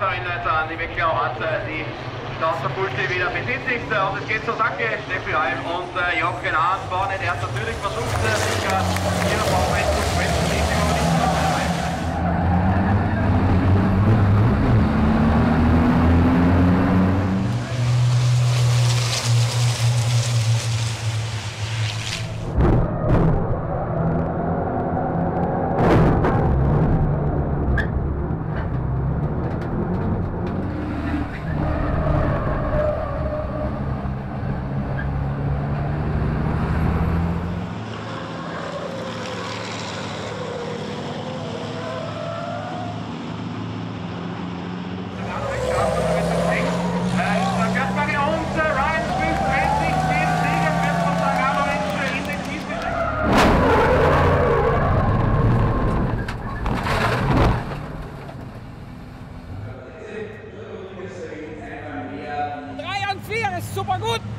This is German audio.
erinnert an die Weglau hat die Starterpulte wieder besitzigt. Und es geht so, danke Steffi Alm und äh, Jochen Hahn vorne. Der hat natürlich versucht, äh, sich äh, hier noch aufrecht zu Supagot!